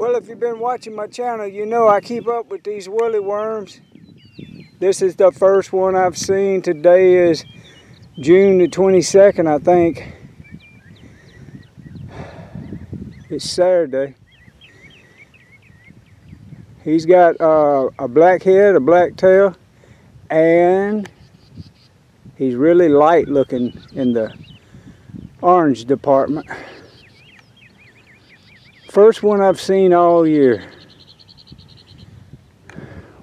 Well, if you've been watching my channel, you know I keep up with these woolly worms. This is the first one I've seen. Today is June the 22nd, I think. It's Saturday. He's got uh, a black head, a black tail, and he's really light looking in the orange department. First one I've seen all year.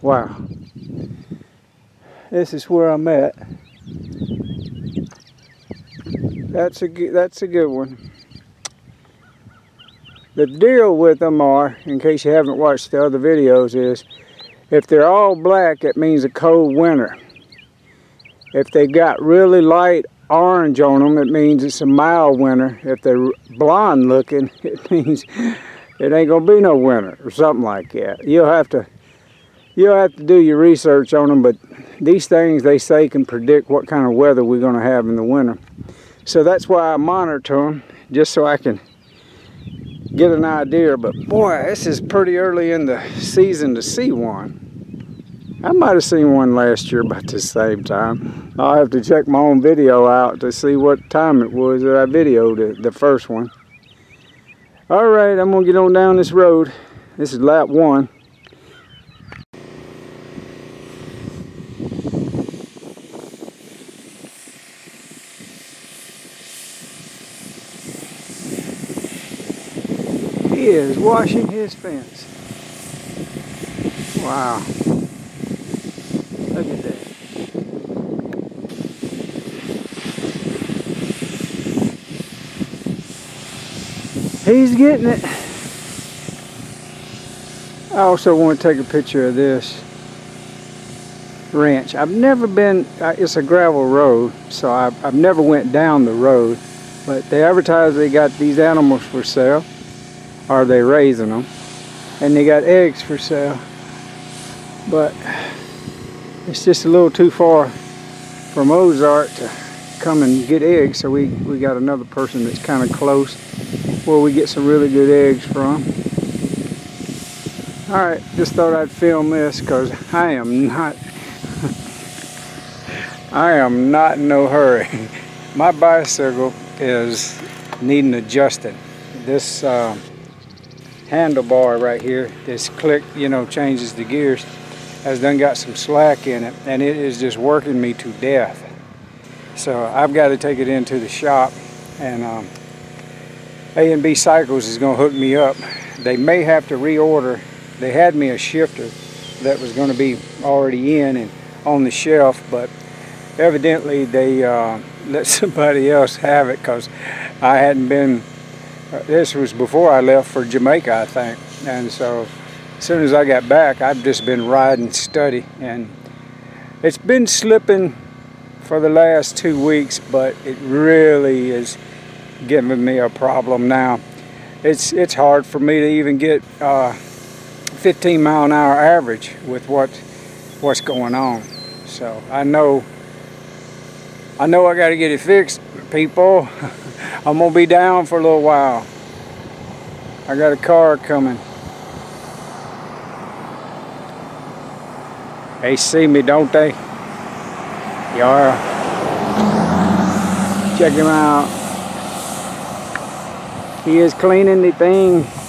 Wow. This is where I'm at. That's a that's a good one. The deal with them are, in case you haven't watched the other videos, is if they're all black, it means a cold winter. If they got really light orange on them, it means it's a mild winter. If they're blonde looking, it means it ain't gonna be no winter or something like that. You'll have to you'll have to do your research on them, but these things they say can predict what kind of weather we're gonna have in the winter. So that's why I monitor them, just so I can get an idea. But boy, this is pretty early in the season to see one. I might have seen one last year about the same time. I'll have to check my own video out to see what time it was that I videoed the first one. All right, I'm gonna get on down this road. This is lap one. He is washing his fence. Wow. Look at that. He's getting it. I also want to take a picture of this ranch. I've never been, it's a gravel road, so I've, I've never went down the road, but they advertise they got these animals for sale, or they raising them, and they got eggs for sale. But it's just a little too far from Ozark to come and get eggs so we we got another person that's kind of close where we get some really good eggs from. All right just thought I'd film this because I am not I am not in no hurry. My bicycle is needing adjusting. This uh, handlebar right here this click you know changes the gears has done got some slack in it and it is just working me to death. So I've got to take it into the shop and um, A&B Cycles is going to hook me up. They may have to reorder. They had me a shifter that was going to be already in and on the shelf but evidently they uh, let somebody else have it because I hadn't been, uh, this was before I left for Jamaica I think and so as soon as I got back, I've just been riding steady and it's been slipping for the last two weeks, but it really is giving me a problem now. It's it's hard for me to even get uh, 15 mile an hour average with what what's going on. So I know I know I got to get it fixed, people. I'm gonna be down for a little while. I got a car coming. They see me, don't they? Yeah. Check him out. He is cleaning the thing.